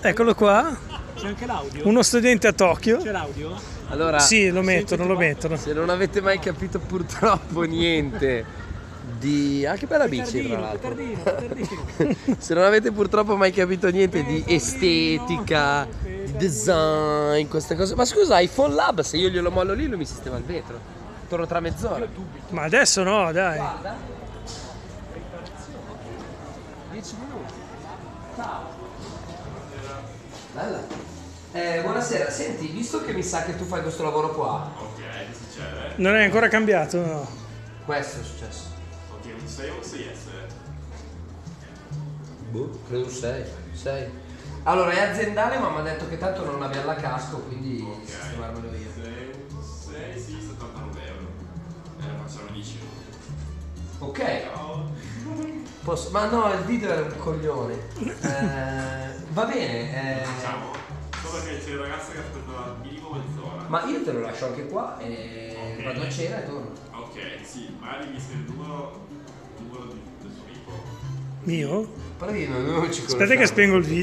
Eccolo qua, C'è anche l'audio? uno studente a Tokyo. C'è l'audio? Allora, Sì, lo mettono, lo mettono. se non avete mai capito purtroppo niente di... Ah, che bella bici tra l'altro. Petardino, petardino. Se non avete purtroppo mai capito niente di estetica, di design, queste cose. Ma scusa, iPhone Lab, se io glielo mollo lì, lui mi sistema il vetro. Torno tra mezz'ora. Ma adesso no, dai. 10 minuti. Ciao. Bella. Eh, buonasera, senti, visto che mi sa che tu fai questo lavoro qua, Ok, che succede? Non è ancora cambiato, no. questo è successo. Ok, un 6 o un 6S? Boh, credo 6. 6. Allora, è aziendale, ma mi ha detto che tanto non aveva la casco, quindi sistemarmelo io. 6, sì, 79 euro. E ne facciamo 10 minuti. Ok. Ciao. Posso- Ma no, il video era un coglione. Eh, va bene. eh, Facciamo? Solo che c'è il ragazzo che aspetta al minimo mezz'ora. ma io te lo lascio anche qua e Ok. vado a cena e torno. Ok, sì, magari mi scrive il numero, il numero di- del suo amico. Mio? Però io non, ci Aspetta che spengo il video.